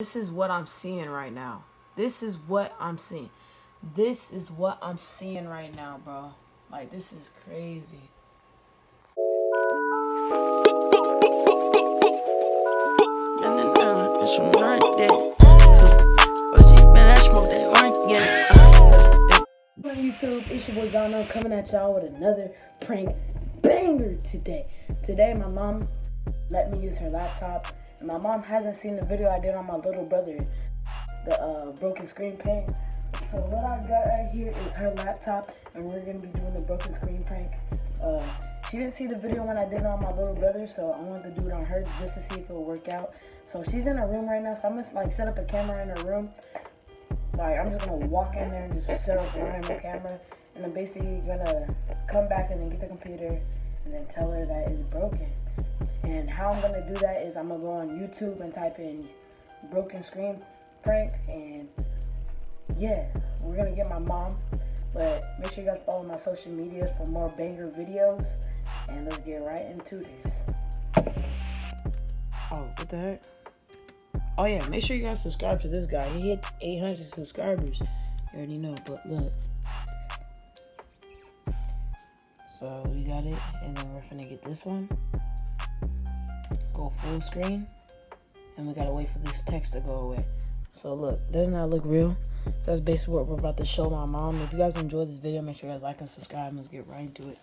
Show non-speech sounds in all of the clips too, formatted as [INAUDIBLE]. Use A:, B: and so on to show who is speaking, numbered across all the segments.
A: This is what I'm seeing right now. This is what I'm seeing. This is what I'm seeing right now, bro. Like, this is crazy. YouTube, it's your boy Jono coming at y'all with another prank banger today. Today, my mom let me use her laptop, my mom hasn't seen the video I did on my little brother, the uh, broken screen prank. So what I got right here is her laptop, and we're gonna be doing the broken screen prank. Uh, she didn't see the video when I did it on my little brother, so I wanted to do it on her just to see if it will work out. So she's in her room right now, so I'm gonna like set up a camera in her room. Like I'm just gonna walk in there and just set up a random camera, and I'm basically gonna come back and then get the computer and then tell her that it's broken. And how I'm gonna do that is I'm gonna go on YouTube and type in broken screen prank and yeah, we're gonna get my mom. But make sure you guys follow my social medias for more banger videos. And let's get right into this. Oh, what the heck? Oh yeah, make sure you guys subscribe to this guy. He hit 800 subscribers. You already know, but look. So we got it, and then we're finna get this one. Go full screen, and we gotta wait for this text to go away. So look, doesn't that look real? That's basically what we're about to show my mom. If you guys enjoyed this video, make sure you guys like and subscribe. Let's get right into it.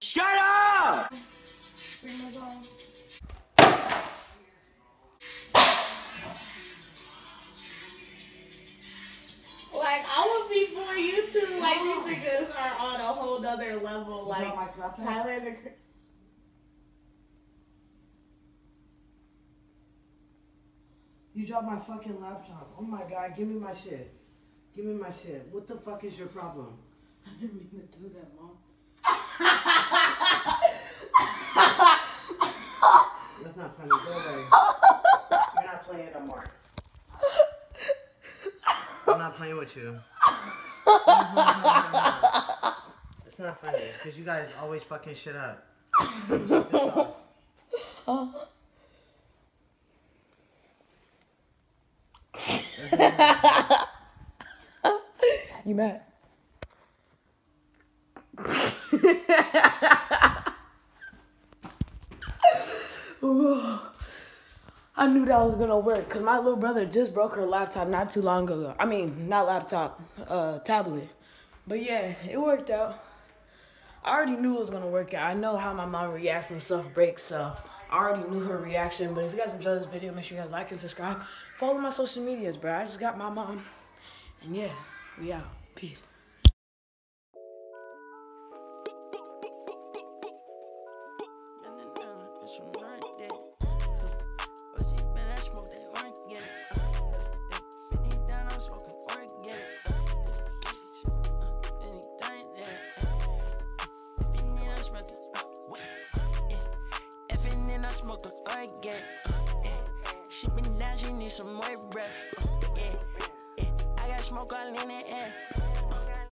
B: Shut up!
A: Sing song.
C: On a whole nother level. Like
D: Drop.
C: Tyler the.
D: You dropped my fucking laptop. Oh my god, give me my shit. Give me my shit. What the fuck is your problem?
A: I didn't mean to do that, mom.
D: That's not funny. Go away. You're not playing no more. I'm not playing with you. [LAUGHS] It's not funny because you guys always fucking shit up. Drop.
A: You mad? [SIGHS] I knew that was gonna work because my little brother just broke her laptop not too long ago. I mean, not laptop, uh, tablet. But yeah, it worked out. I already knew it was gonna work out. I know how my mom reacts when stuff breaks, so I already knew her reaction. But if you guys enjoyed this video, make sure you guys like and subscribe. Follow my social medias, bro. I just got my mom. And yeah, we out. Peace.
E: Smoke a organic. Uh, yeah. She been down, she need some more breath. Uh, yeah, yeah. I got smoke all in the air.